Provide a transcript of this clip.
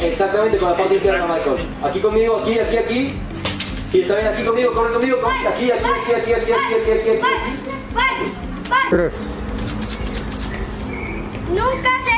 Exactamente, con la parte interna, Michael. Aquí conmigo, aquí, aquí, aquí. Si está bien aquí conmigo, corre conmigo. Aquí, aquí, aquí, aquí, aquí, aquí, aquí, aquí. Tres. Nunca se